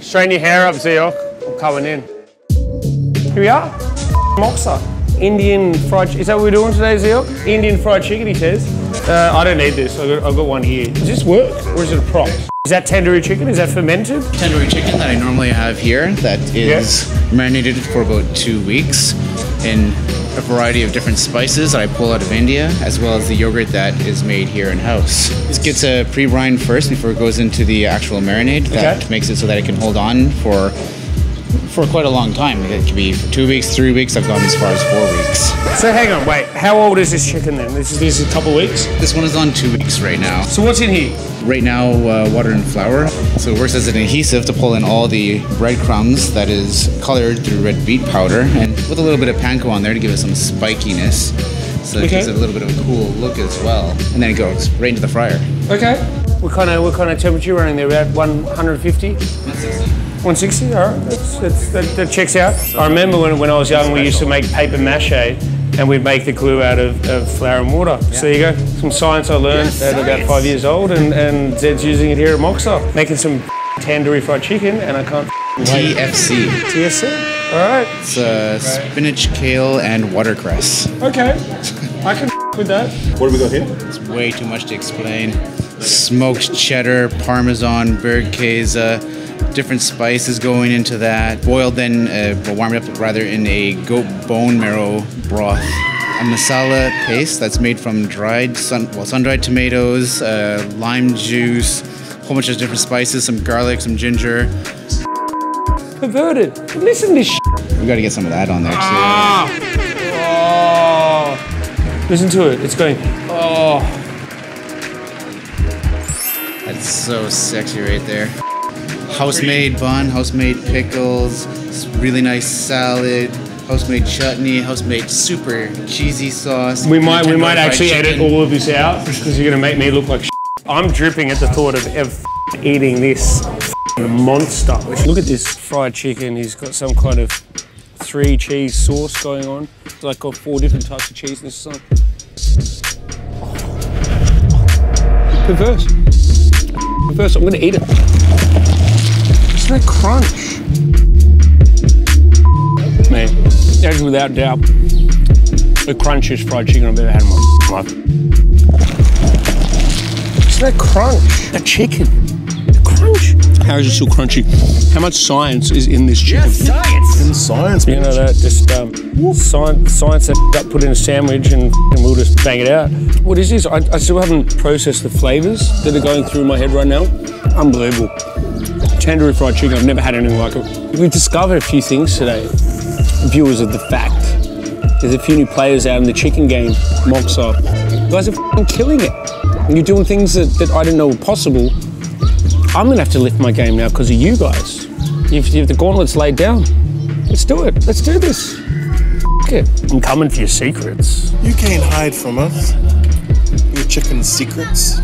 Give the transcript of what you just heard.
Straighten your hair up, Zeok. I'm coming in. Here we are. Moksa. Indian fried. Is that what we're doing today, Zeok? Indian fried chicken. He says. Uh, I don't need this. I've got, I've got one here. Does this work, or is it a prop? Is that tandoori chicken? Is that fermented? tandoori chicken that I normally have here that is marinated for about two weeks in a variety of different spices that I pull out of India, as well as the yogurt that is made here in house. This gets a pre-brine first before it goes into the actual marinade. That Okay. makes it so that it can hold on for for quite a long time. It could be two weeks, three weeks. I've gone as far as four weeks. So hang on, wait. How old is this chicken then? This is this is a couple weeks. This one is on two weeks right now. So what's in here? Right now, uh, water and flour. So it works as an adhesive to pull in all the breadcrumbs that is colored through red beet powder, and with a little bit of panko on there to give it some spikiness. So it Okay. gives it a little bit of a cool look as well. And then it goes right into the fryer. Okay. What kind of what kind of temperature running there? About 150? 160? All right, that's, that's, that, that checks out. I remember when, when I was young, we used to make paper mache and we'd make the glue out of, of flour and water. So there you go. Some science I learned at about five years old and, and Zed's using it here at Moksa. Making some tandoori fried chicken and I can't wait. TFC. TSC. All right. It's uh, spinach, kale, and watercress. Okay. I can with that. What do we got here? It's way too much to explain. Smoked cheddar, parmesan, bergkäse, different spices going into that. Boiled then, uh, warmed up rather in a goat bone marrow broth. A masala paste that's made from dried, sun, well, sun-dried tomatoes, uh, lime juice, a whole bunch of different spices, some garlic, some ginger. Perverted. Listen to this. We got to get some of that on there too. Oh. Listen to it. It's going, oh. That's so sexy right there. House-made bun, house-made pickles, really nice salad, house-made chutney, house-made super cheesy sauce. We might, we might actually edit all of this out because you're gonna make me look like. I'm dripping at the thought of ever eating this monster. Look at this fried chicken. He's got some kind of three cheese sauce going on. It's like got four different types of cheese in this song. Perverse. Perverse. I'm gonna eat it. it. Isn't that crunch? Man, that is without doubt the crunchiest fried chicken I've ever had in my life. It's that crunch. The chicken. The crunch. How is it still crunchy? How much science is in this chicken? In science, You know that just um, science, science that got put in a sandwich and, and we'll just bang it out. What is this? I, I still haven't processed the flavors that are going through my head right now. Unbelievable. Tandoori fried chicken. I've never had anything like it. We've discovered a few things today. Viewers of the fact. There's a few new players out in the chicken game. Moksa. You guys are f***ing killing it. And you're doing things that, that I didn't know were possible. I'm gonna have to lift my game now because of you guys. You've the gauntlet's laid down. Let's do it. Let's do this. It. I'm coming for your secrets. You can't hide from us. Your chicken secrets.